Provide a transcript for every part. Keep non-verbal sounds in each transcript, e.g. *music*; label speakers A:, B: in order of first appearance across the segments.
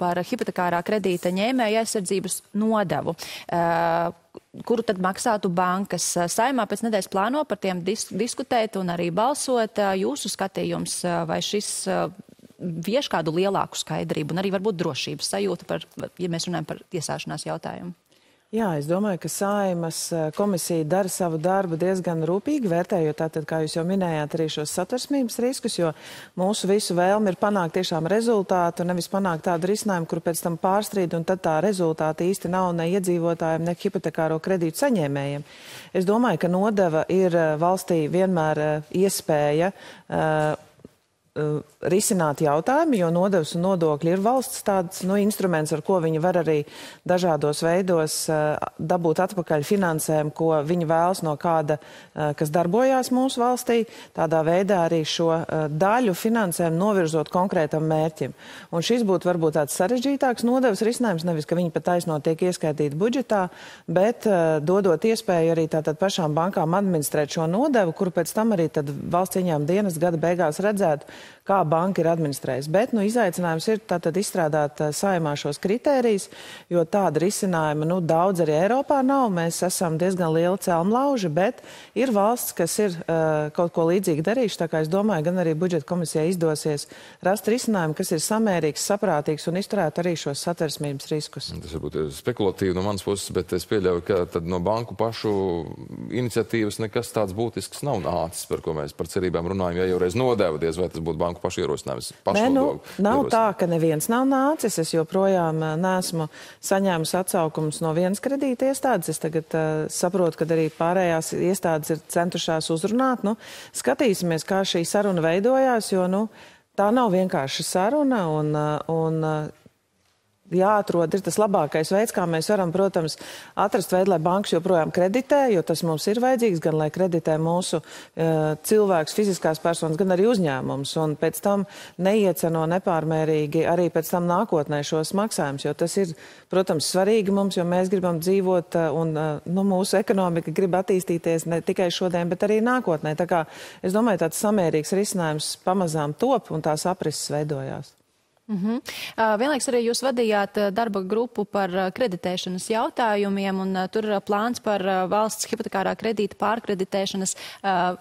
A: par hipotekārā kredīta ņēmēja aizsardzības nodevu. Uh, kuru tad maksātu bankas. Saimā pēc nedēļas plāno par tiem dis diskutēt un arī balsot. Jūsu skatījums, vai šis vieš kādu lielāku skaidrību un arī varbūt drošības sajūta par, ja mēs runājam par tiesāšanās jautājumu?
B: Jā, es domāju, ka Saimas eh, komisija dara savu darbu diezgan rūpīgi, vērtējot tātad, kā jūs jau minējāt, arī šos satversmības riskus, jo mūsu visu vēlmi ir panākt tiešām rezultātu, nevis panākt tādu risinājumu, kur pēc tam pārstrīd, un tad tā rezultāta īsti nav ne iedzīvotājiem, ne hipotekāro kredītu saņēmējiem. Es domāju, ka nodeva ir eh, valstī vienmēr eh, iespēja uh, Uh, risināt jautājumu, jo nodevs un nodokļi ir valsts tāds nu, instruments, ar ko viņi var arī dažādos veidos uh, dabūt atpakaļ finansējumu, ko viņi vēlas no kāda, uh, kas darbojās mūsu valstī. Tādā veidā arī šo daļu finansējumu novirzot konkrētam mērķim. Un šis būtu varbūt tāds sarežģītāks nodevs risinājums, nevis, ka viņi pat taisnot tiek ieskaitīti budžetā, bet dodot iespēju arī tātad pašām bankām administrēt šo nodevu, kuru pēc tam arī tad valsts ieņēmuma dienas gada beigās redzētu, kā banka ir administrējusi. Bet nu, izaicinājums ir tātad izstrādāt saimā šos kritērijus, jo tāda risinājuma nu, daudz arī Eiropā nav. Mēs esam diezgan lieli celmlauži, bet ir valsts, kas ir uh, kaut ko līdzīgi darījuši. Tā kā es domāju, gan arī budžeta komisijai izdosies rast risinājumu, kas ir samērīgs, saprātīgs un izturētu arī šos satversmības riskus.
C: Tas varbūt spekulatīvi no manas puses, bet es pieļauju, ka no banku pašu iniciatīvas nekas tāds būtisks nav nācis, par ko mēs par cerībām runājam. Ja jau reiz nodeva, diez vai tas būtu banku pašu ierosinājums.
B: Nē, nu, nav tā, ka neviens nav nācis. Es joprojām eh, neesmu saņēmusi atsaukumus no vienas kredīta iestādes. Es tagad uh, saprotu, ka arī pārējās iestādes ir centušās uzrunāt. Nu, skatīsimies, kā šī saruna veidojās, jo nu, tā nav vienkārši saruna. Un, uh, un, jāatrod ir tas labākais veids, kā mēs varam, protams, atrast veidu, lai bankas joprojām kreditē, jo tas mums ir vajadzīgs, gan lai kreditē mūsu uh, cilvēks, fiziskās personas, gan arī uzņēmums, un pēc tam neieceno nepārmērīgi arī pēc tam nākotnē šos maksājumus, jo tas ir, protams, svarīgi mums, jo mēs gribam dzīvot, uh, un uh, nu, mūsu ekonomika grib attīstīties ne tikai šodien, bet arī nākotnē. Tā kā es domāju, tāds samērīgs risinājums pamazām top un tās aprises veidojās.
A: Mm -hmm. vienlaiks arī jūs vadījāt darba grupu par kreditēšanas jautājumiem, un tur plāns par valsts hipotekārā kredīta pārkreditēšanas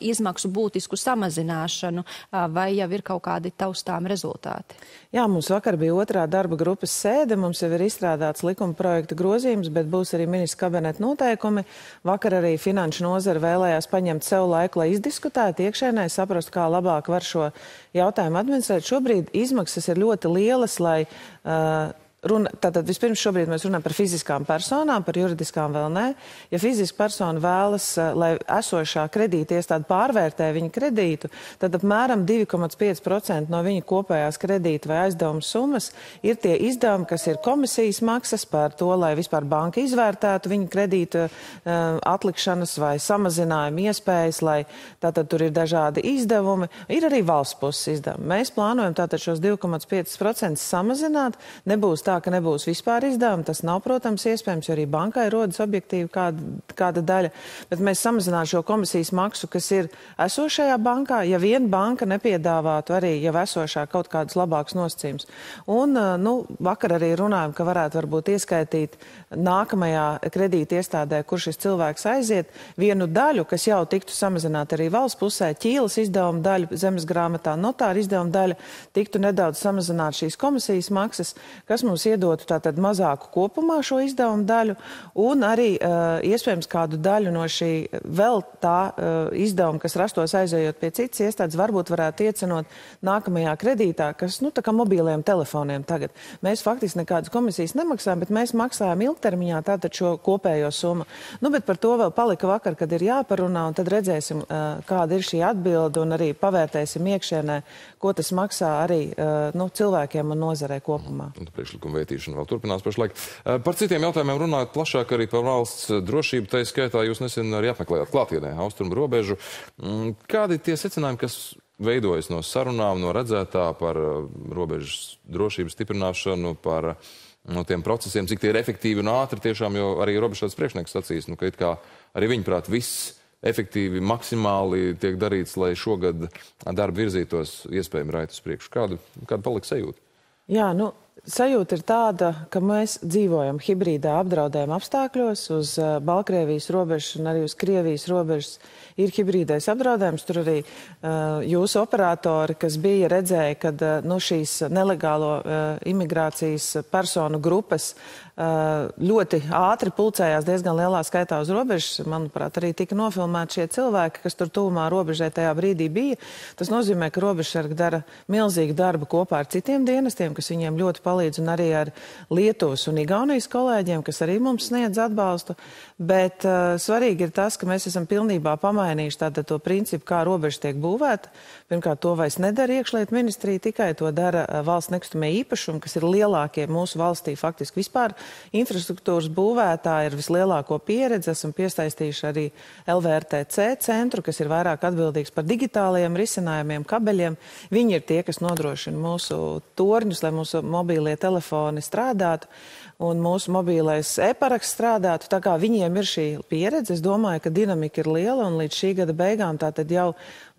A: izmaksu būtisku samazināšanu. Vai jau ir kaut kādi taustām rezultāti?
B: Jā, mums vakar bija otrā darba grupas sēde, mums jau ir izstrādāts likuma projekta grozījums, bet būs arī ministra kabineta noteikumi. Vakar arī finanšu nozara vēlējās paņemt sev laiku, lai izdiskutētu iekšēnē, saprastu, kā labāk var šo jautājumu administrēt. Šobrīd izmaksas ir ļoti lielas, lai uh, Runa, tātad vispirms šobrīd mēs runājam par fiziskām personām, par juridiskām vēl nē. Ja fiziska persona vēlas, uh, lai esošā kredīta iestāde pārvērtē viņa kredītu, tad apmēram 2,5% no viņa kopējās kredīta vai aizdevuma summas ir tie izdevumi, kas ir komisijas maksas par to, lai vispār banka izvērtētu viņa kredīta uh, atlikšanas vai samazinājuma iespējas, lai tātad tur ir dažādi izdevumi. Ir arī valsts puses izdevumi. Mēs plānojam tātad šos 2,5% samazināt. Nebūs tā tā, ka nebūs vispār izdevumi. Tas nav, protams, iespējams, jo arī bankai rodas objektīvi kāda, kāda daļa. Bet mēs samazinātu šo komisijas maksu, kas ir esošajā bankā, ja vien banka nepiedāvātu arī jau esošā kaut kādus labākus nosacījumus. Un, nu, vakar arī runājam, ka varētu varbūt ieskaitīt nākamajā kredīta iestādē, kur šis cilvēks aiziet, vienu daļu, kas jau tiktu samazināta arī valsts pusē, ķīlas izdevuma daļa, zemes grāmatā, notāra izdevuma daļa, tiktu nedaudz samazināt šīs komisijas maksas, kas mums iedotu tātad mazāku kopumā šo izdevumu daļu un arī uh, iespējams kādu daļu no šī vēl tā uh, izdevuma, kas rastos aizējot pie citas iestādes, varbūt varētu iecenot nākamajā kredītā, kas, nu, tā kā mobiliem telefoniem tagad. Mēs faktiski nekādas komisijas nemaksājam, bet mēs maksājam ilgtermiņā tātad šo kopējo summu. Nu, bet par to vēl palika vakar, kad ir jāparunā, un tad redzēsim, uh, kāda ir šī atbilde un arī pavērtēsim iekšienē, ko tas maksā arī uh, nu, cilvēkiem un nozarē kopumā.
C: Un priekšlikuma vērtīšana vēl turpinās pašlaik. Uh, par citiem jautājumiem runājot plašāk arī par valsts drošību, tā skaitā jūs nesen arī apmeklējāt klātienē austrumu robežu. Mm, kādi tie secinājumi, kas veidojas no sarunām, no redzētā par robežas drošības stiprināšanu, par no tiem procesiem, cik tie ir efektīvi un ātri tiešām, jo arī robežas priekšnieks sacīs, nu, ka it kā arī viņuprāt viss efektīvi, maksimāli tiek darīts, lai šogad darba virzītos iespējami raitas priekšu. Kāda, kāda paliks sajūta?
B: Jā, nu, Sajūta ir tāda, ka mēs dzīvojam hibrīdā apdraudējuma apstākļos uz uh, Baltkrievijas robežas un arī uz Krievijas robežas. Ir hibrīdais apdraudējums. Tur arī uh, jūsu operatori, kas bija redzēja, ka uh, nu, šīs nelegālo uh, imigrācijas personu grupas uh, ļoti ātri pulcējās diezgan lielā skaitā uz robežas. Manuprāt, arī tika nofilmēti šie cilvēki, kas tur tuvumā robežai tajā brīdī bija. Tas nozīmē, ka robežsargi dara milzīgu darbu kopā ar citiem dienestiem, kas viņiem ļoti palīdz palīdz, un arī ar Lietuvas un Igaunijas kolēģiem, kas arī mums sniedz atbalstu. Bet uh, svarīgi ir tas, ka mēs esam pilnībā pamainījuši tātad to principu, kā robeža tiek būvēta. Pirmkārt, to vairs nedara iekšliet ministrija, tikai to dara uh, valsts nekustamie īpašumi, kas ir lielākie mūsu valstī faktiski vispār infrastruktūras būvētāji ir vislielāko pieredzi. Esam piesaistījuši arī LVRTC centru, kas ir vairāk atbildīgs par digitālajiem risinājumiem, kabeļiem. Viņi ir tie, kas nodrošina mūsu torņus, lai mūsu mobīlie telefoni strādātu un mūsu mobīlais e-paraksts strādātu. Tā kā viņiem ir šī pieredze, es domāju, ka dinamika ir liela un līdz šī gada beigām tātad jau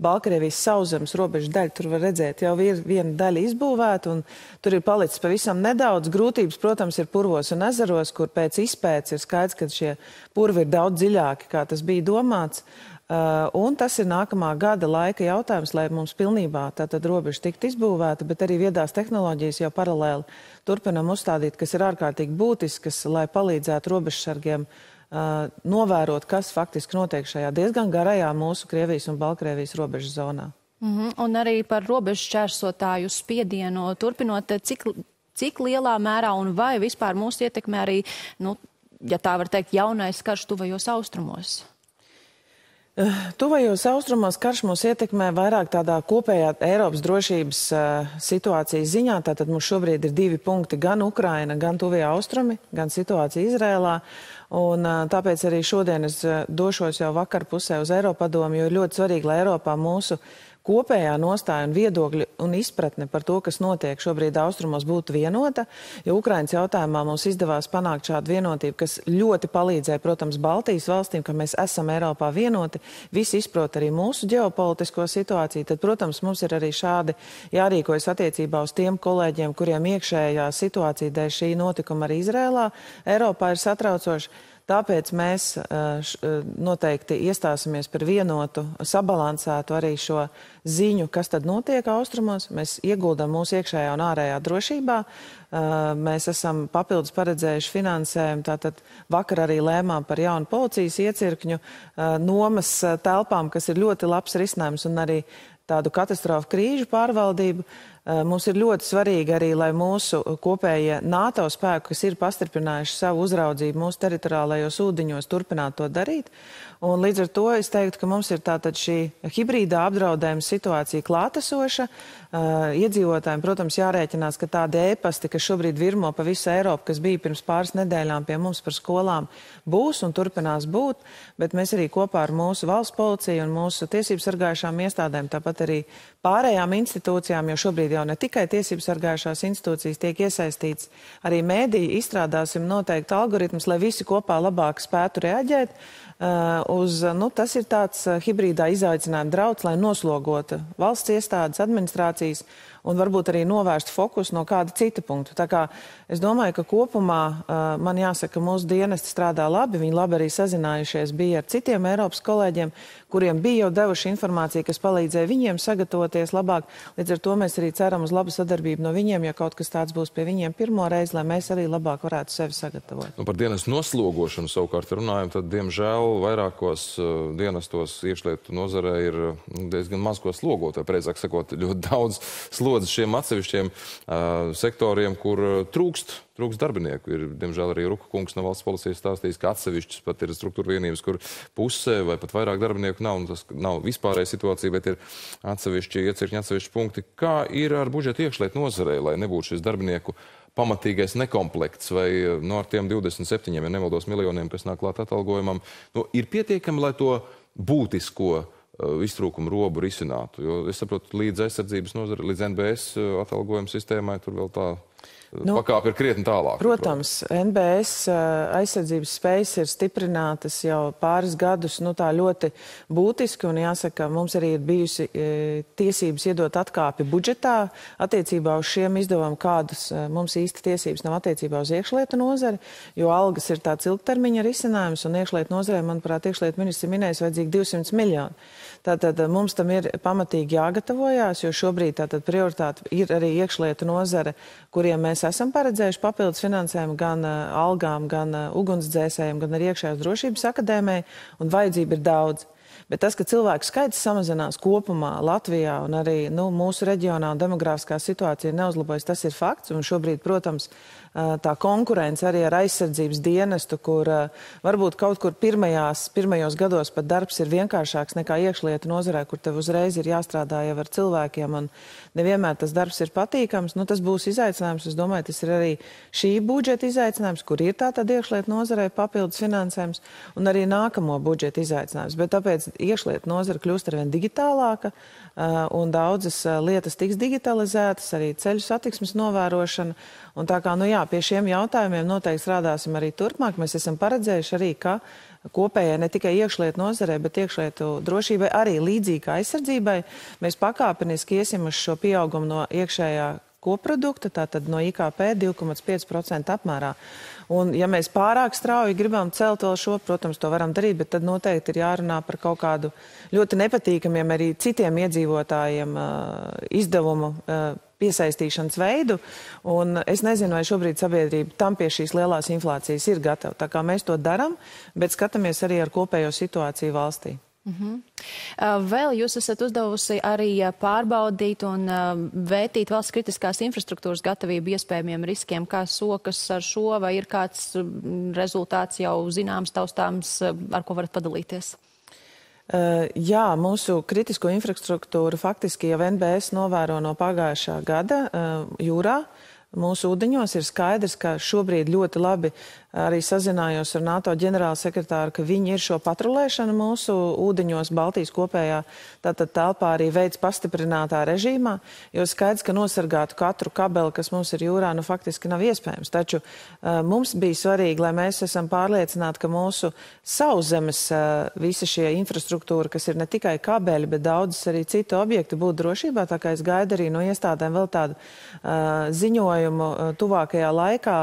B: Baltkrievijas sauszemes robežu daļa, tur var redzēt, jau ir viena daļa izbūvēta un tur ir palicis pavisam nedaudz. Grūtības, protams, ir purvos un ezeros, kur pēc izpētes ir skaidrs, ka šie purvi ir daudz dziļāki, kā tas bija domāts. Uh, un tas ir nākamā gada laika jautājums, lai mums pilnībā tātad robeža tiktu izbūvēta, bet arī viedās tehnoloģijas jau paralēli turpinam uzstādīt, kas ir ārkārtīgi būtiskas, lai palīdzētu robežsargiem uh, novērot, kas faktiski notiek šajā diezgan garajā mūsu Krievijas un Baltkrievijas robežas zonā.
A: Mm -hmm. Un arī par robežu šķērsotāju spiedienu turpinot, cik, cik lielā mērā un vai vispār mūs ietekmē arī, nu, ja tā var teikt, jaunais karš tuvajos austrumos?
B: Eh, tuvajos austrumos karš mūs ietekmē vairāk tādā kopējā Eiropas drošības uh, situācijas ziņā. Tātad mums šobrīd ir divi punkti - gan Ukraina, gan tuvajā austrumi, gan situācija Izrēlā. Un, uh, tāpēc arī šodien es došos jau vakar pusē uz Eiropadomu, jo ir ļoti svarīgi, lai Eiropā mūsu kopējā nostāja un viedokļi un izpratne par to, kas notiek šobrīd austrumos, būtu vienota. Jo Ukrainas jautājumā mums izdevās panākt šādu vienotību, kas ļoti palīdzēja, protams, Baltijas valstīm, ka mēs esam Eiropā vienoti. Visi izprot arī mūsu ģeopolitisko situāciju. Tad, protams, mums ir arī šādi jārīkojas attiecībā uz tiem kolēģiem, kuriem iekšējā situācija dēļ šī notikuma arī Izrēlā Eiropā ir satraucoša. Tāpēc mēs noteikti iestāsimies par vienotu, sabalansētu arī šo ziņu, kas tad notiek austrumos. Mēs ieguldam mūsu iekšējā un ārējā drošībā. Mēs esam papildus paredzējuši finansējumu. Tātad vakar arī lēmām par jaunu policijas iecirkņu nomas telpām, kas ir ļoti labs risinājums un arī tādu katastrofu krīžu pārvaldību. Eh, mums ir ļoti svarīgi arī, lai mūsu kopējie NATO spēki, kas ir pastiprinājuši savu uzraudzību mūsu teritoriālajos ūdeņos, turpinātu to darīt. Un līdz ar to es teiktu, ka mums ir tātad šī hibrīdā apdraudējuma situācija klātesoša. Uh, iedzīvotājiem, protams, jārēķinās, ka tādi ēpasti, kas šobrīd virmo pa visu Eiropu, kas bija pirms pāris nedēļām pie mums par skolām, būs un turpinās būt, bet mēs arī kopā ar mūsu valsts policiju un mūsu tiesību sargājušām iestādēm, tāpat arī pārējām institūcijām, jo šobrīd jau ne tikai tiesību sargājušās institūcijas tiek iesaistīts, arī mēdī izstrādāsim noteikti algoritmus, lai visi kopā labāk spētu reaģēt. Uh, uz, nu, tas ir tāds uh, hibrīdā izaicinājuma drauds, lai noslogotu valsts iestādes, administrācijas un varbūt arī novērst fokusu no kāda cita punkta. Tā kā es domāju, ka kopumā man jāsaka, ka mūsu dienesti strādā labi, viņi labi arī sazinājušies bija ar citiem Eiropas kolēģiem, kuriem bija jau devuši informāciju, kas palīdzēja viņiem sagatavoties labāk. Līdz ar to mēs arī ceram uz labu sadarbību no viņiem, ja kaut kas tāds būs pie viņiem pirmo reizi, lai mēs arī labāk varētu sevi sagatavot.
C: Nu, par dienas noslogošanu savukārt runājam, tad diemžēl vairākos uh, dienestos iekšlietu nozarē ir uh, diezgan maz ko slogot, vai precīzāk sakot, *laughs* ļoti daudz slodzi šiem atsevišķiem uh, sektoriem, kur trūkst, trūkst darbinieku. Ir, diemžēl, arī Ruka kungs no valsts policijas stāstījis, ka atsevišķas pat ir struktūra vienības, kur pusē vai pat vairāk darbinieku nav. Tas nav vispārēja situācija, bet ir atsevišķi iecirkņi, atsevišķi punkti. Kā ir ar budžeta iekšlietu nozarei, lai nebūtu šis darbinieku pamatīgais nekomplekts vai nu, ar tiem 27, ja nemaldos, miljoniem, kas nāk klāt atalgojumam, nu, ir pietiekami, lai to būtisko Uh, iztrūkumu robu risinātu. Jo es saprotu, līdz aizsardzības nozara, līdz NBS uh, atalgojuma sistēmai tur vēl tā nu, pakāpe ir krietni tālāk.
B: Protams, NBS aizsardzības spējas ir stiprinātas jau pāris gadus, nu tā ļoti būtiski, jāsaka, mums arī ir bijusi tiesības iedot atkāpi budžetā attiecībā uz šiem izdevumiem, kādus mums īsti tiesības nav attiecībā uz iekšlietu nozari, jo algas ir tāds ilgtermiņa risinājums, un iekšlietu nozarē, manuprāt, iekšlietu ministri minējis vajadzīgi 200 miljoni. Tātad mums tam ir pamatīgi jāgatavojās, jo šobrīd tātad prioritāte ir arī iekšlietu nozare, kuriem mēs esam paredzējuši papildus finansējumu gan algām, gan ugunsdzēsējiem, gan arī iekšējās drošības akadēmijai, un vajadzība ir daudz. Bet tas, ka cilvēku skaits samazinās kopumā Latvijā un arī nu, mūsu reģionā demogrāfiskā situācija neuzlabojas, tas ir fakts. Un šobrīd, protams, tā konkurence arī ar aizsardzības dienestu, kur varbūt kaut kur pirmajās, pirmajos gados pat darbs ir vienkāršāks nekā iekšlietu nozarē, kur tev uzreiz ir jāstrādā jau ar cilvēkiem un nevienmēr tas darbs ir patīkams. Nu, tas būs izaicinājums. Es domāju, tas ir arī šī budžeta izaicinājums, kur ir tātad iekšlietu nozarē papildus finansējums un arī nākamo budžeta izaicinājums. Bet tāpēc iekšlietu nozara kļūst arvien digitālāka un daudzas lietas tiks digitalizētas, arī ceļu satiksmes novērošana. Un tā kā, nu jā, pie šiem jautājumiem noteikti strādāsim arī turpmāk. Mēs esam paredzējuši arī, ka kopējai ne tikai iekšlietu nozarē, bet iekšlietu drošībai, arī līdzīgi aizsardzībai, mēs pakāpeniski iesim uz šo pieaugumu no iekšējā koprodukta, tātad no IKP 2,5% apmērā. Un, ja mēs pārāk strauji gribam celt vēl šo, protams, to varam darīt, bet tad noteikti ir jārunā par kaut kādu ļoti nepatīkamiem arī citiem iedzīvotājiem uh, izdevumu uh, piesaistīšanas veidu. Un es nezinu, vai šobrīd sabiedrība tam pie šīs lielās inflācijas ir gatava. Tā kā mēs to darām, bet skatāmies arī ar kopējo situāciju valstī. Mm -hmm.
A: Vēl jūs esat uzdevusi arī pārbaudīt un vērtīt valsts kritiskās infrastruktūras gatavību iespējamiem riskiem, kā sokas ar šo, vai ir kāds rezultāts jau zināms, taustāms, ar ko varat padalīties?
B: Jā, mūsu kritisko infrastruktūru faktiski jau NBS novēro no pagājušā gada jūrā. Mūsu ūdeņos ir skaidrs, ka šobrīd ļoti labi arī sazinājos ar NATO ģenerālsekretāru, ka viņi ir šo patrulēšanu mūsu ūdeņos Baltijas kopējā tātad telpā arī veids pastiprinātā režīmā, jo skaidrs, ka nosargātu katru kabeli, kas mums ir jūrā, nu faktiski nav iespējams. Taču uh, mums bija svarīgi, lai mēs esam pārliecināti, ka mūsu sauszemes uh, visa šie infrastruktūra, kas ir ne tikai kabeļi, bet daudzas arī citu objektu būtu drošībā, tā kā es gaidu arī no iestādēm vēl tādu uh, ziņojumu tuvākajā laikā,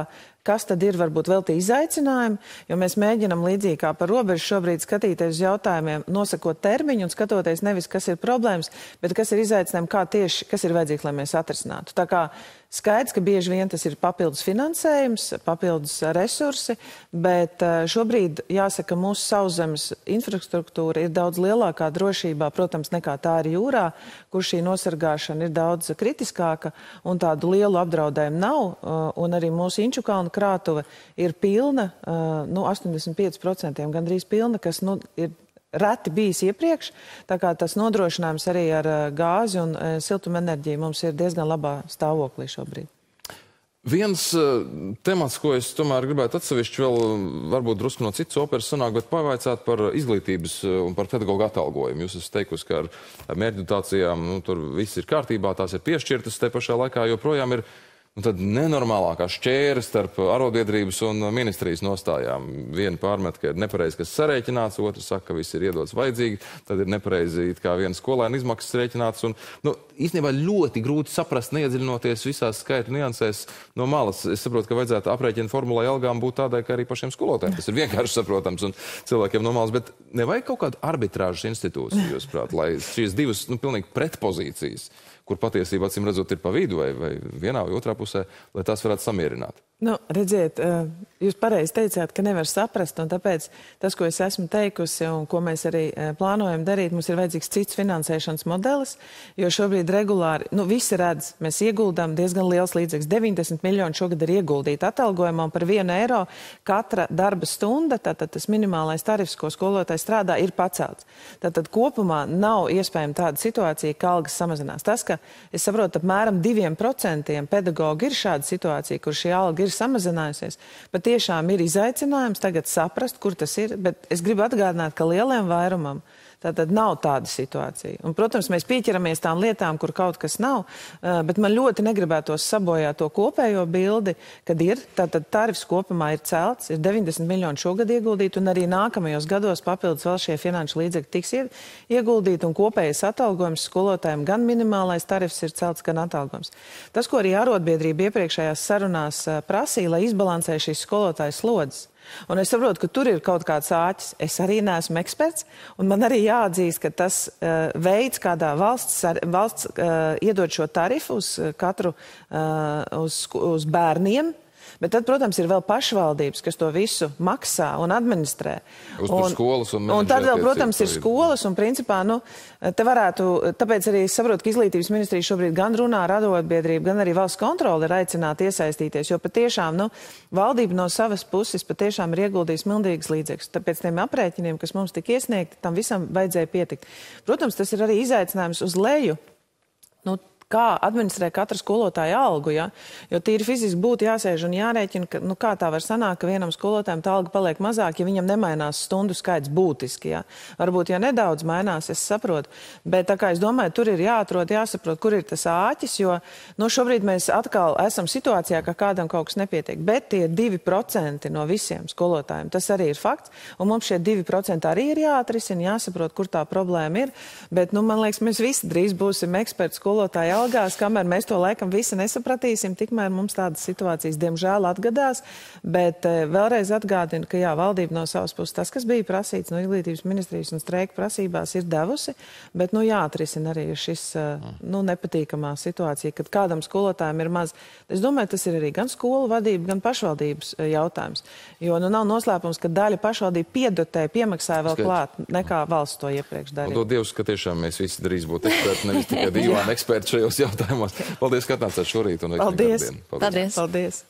B: kas tad ir varbūt vēl tie izaicinājumi, jo mēs mēģinam līdzīgi kā par robežu šobrīd skatīties uz jautājumiem, nosakot termiņu un skatoties nevis, kas ir problēmas, bet kas ir izaicinājumi, kā tieši, kas ir vajadzīgs, lai mēs atrisinātu. Tā kā Skaidrs, ka bieži vien tas ir papildus finansējums, papildus resursi, bet eh, šobrīd jāsaka, mūsu sauszemes infrastruktūra ir daudz lielākā drošībā, protams, nekā tā ir jūrā, kur šī nosargāšana ir daudz kritiskāka un tādu lielu apdraudējumu nav. Eh, un arī mūsu Inčukalna krātuve ir pilna, eh, nu, 85% gandrīz pilna, kas nu, ir reti bijis iepriekš. Tas nodrošinājums arī ar eh, gāzi un eh, siltumenerģiju mums ir diezgan labā stāvoklī šobrīd.
C: Viens uh, temats, ko es tomēr gribētu atsevišķi vēl, varbūt drusku no citas operas sanāk, bet pavaicāt par izglītības un par pedagoģu atalgojumu. Jūs esat teikusi, ka ar mērķdotācijām nu, tur viss ir kārtībā, tās ir piešķirtas, te pašā laikā joprojām ir Un tad nenormālākā šķēra starp arotbiedrības un ministrijas nostājām. Viena pārmet, ka ir nepareizi, kas sarēķināts, otrs saka, ka viss ir iedots vajadzīgi, tad ir nepareizi it kā viena skolēna izmaksas rēķināts. Un, nu, īstenībā ļoti grūti saprast, neiedziļinoties visās skaitu niansēs no malas. Es saprotu, ka vajadzētu aprēķina formulai algām būt tādai, ka arī pašiem skolotājiem tas ir vienkārši saprotams un cilvēkiem no malas, bet nevajag kaut kādu arbitrāžas institūciju, jūs prāt, lai šīs divas, nu, pilnīgi pretpozīcijas kur patiesībā, acīm redzot, ir pa vidu vai, vai vienā vai otrā pusē, lai tās varētu samierināt.
B: Nu, redziet, eh, jūs pareizi teicāt, ka nevar saprast, un tāpēc tas, ko es esmu teikusi un ko mēs arī eh, plānojam darīt, mums ir vajadzīgs cits finansēšanas modelis, jo šobrīd regulāri, nu, visi redz, mēs ieguldām diezgan liels līdzeklis. 90 miljoni šogad ir ieguldīti atalgojumā, un par vienu eiro katra darba stunda, tātad tas minimālais tarifs, ko skolotājs strādā, ir pacelts. Tātad kopumā nav iespējama tāda situācija, ka algas samazinās. Tas, ka es saprotu, apmēram 2% pedagogi ir šāda situācija, kur šī alga ir ir samazinājusies. Pat tiešām ir izaicinājums tagad saprast, kur tas ir, bet es gribu atgādināt, ka lielajam vairumam Tātad nav tāda situācija. Un, protams, mēs pieķeramies tām lietām, kur kaut kas nav, bet man ļoti negribētos sabojāt to kopējo bildi, kad ir tātad tarifs kopumā ir celts, ir 90 miljoni šogad ieguldīti, un arī nākamajos gados papildus vēl šie finanšu līdzekļi tiks ieguldīti, un kopējais atalgojums skolotājiem gan minimālais tarifs ir celts, gan atalgojums. Tas, ko arī arotbiedrība iepriekšējās sarunās prasīja, lai izbalansē šīs skolotājas slodzes. Un es saprotu, ka tur ir kaut kāds āķis. Es arī neesmu eksperts, un man arī jāatzīst, ka tas uh, veids, kādā valsts, valsts uh, iedod šo tarifu uz katru, uh, uz, uz bērniem, uh, Bet tad, protams, ir vēl pašvaldības, kas to visu maksā un administrē.
C: Un, skolas un,
B: un tad vēl, protams, ir skolas un principā, nu, te varētu, tāpēc arī saprotu, ka izglītības ministrija šobrīd gan runā ar arotbiedrību, gan arī valsts kontroli ir aicināti iesaistīties, jo patiešām, nu, valdība no savas puses patiešām ir ieguldījusi mildīgas līdzekļus. Tāpēc tiem aprēķiniem, kas mums tika iesniegti, tam visam vajadzēja pietikt. Protams, tas ir arī izaicinājums uz leju. Nu, kā administrē katra skolotāja algu. Ja? Jo tīri fiziski būtu jāsēž un jārēķina, ka, nu, kā tā var sanākt, ka vienam skolotājam tā alga paliek mazāk, ja viņam nemainās stundu skaits būtiski. Ja? Varbūt, ja nedaudz mainās, es saprotu. Bet tā kā es domāju, tur ir jāatrod, jāsaprot, kur ir tas āķis, jo nu, šobrīd mēs atkal esam situācijā, ka kādam kaut kas nepietiek. Bet tie 2% no visiem skolotājiem, tas arī ir fakts. Un mums šie 2% arī ir jāatrisina, jāsaprot, kur tā problēma ir. Bet, nu, man liekas, mēs visi drīz būsim eksperti skolotāji algās, kamēr mēs to laikam visi nesapratīsim, tikmēr mums tādas situācijas diemžēl atgadās. Bet e, vēlreiz atgādinu, ka jā, valdība no savas puses tas, kas bija prasīts no izglītības ministrijas un streika prasībās, ir devusi, bet nu jāatrisina arī šis e, nu, nepatīkamā situācija, kad kādam skolotājiem ir maz. Es domāju, tas ir arī gan skolu vadība, gan pašvaldības e, jautājums. Jo nu, nav noslēpums, ka daļa pašvaldība piedotē, piemaksāja vēl Skaidrs. klāt, nekā valsts to iepriekš darīja.
C: Un to Dievs, ka tiešām mēs visi drīz būtu eksperti, nevis tikai divi *laughs* eksperti šajos šajos jautājumos. Paldies, ka atnācāt šorīt un
B: Paldies.
C: Paldies.
A: Paldies.
B: Paldies.